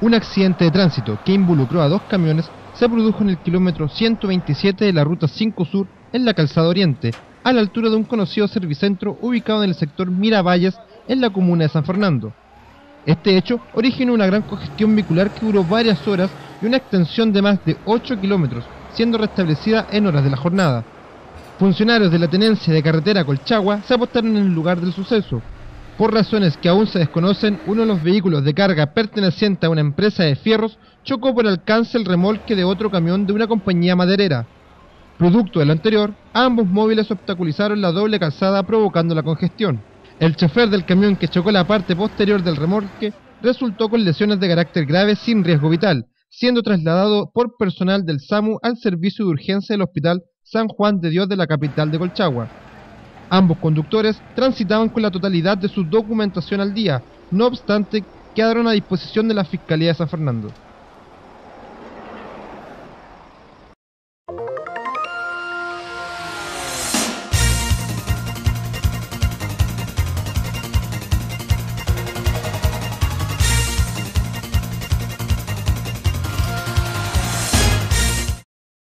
Un accidente de tránsito que involucró a dos camiones se produjo en el kilómetro 127 de la ruta 5 Sur en la calzada Oriente, a la altura de un conocido servicentro ubicado en el sector Miravalles en la comuna de San Fernando. Este hecho originó una gran congestión vehicular que duró varias horas y una extensión de más de 8 kilómetros, siendo restablecida en horas de la jornada. Funcionarios de la tenencia de carretera Colchagua se apostaron en el lugar del suceso. Por razones que aún se desconocen, uno de los vehículos de carga perteneciente a una empresa de fierros chocó por alcance el remolque de otro camión de una compañía maderera. Producto de lo anterior, ambos móviles obstaculizaron la doble calzada provocando la congestión. El chofer del camión que chocó la parte posterior del remolque resultó con lesiones de carácter grave sin riesgo vital, siendo trasladado por personal del SAMU al servicio de urgencia del Hospital San Juan de Dios de la capital de Colchagua. Ambos conductores transitaban con la totalidad de su documentación al día, no obstante quedaron a disposición de la Fiscalía de San Fernando.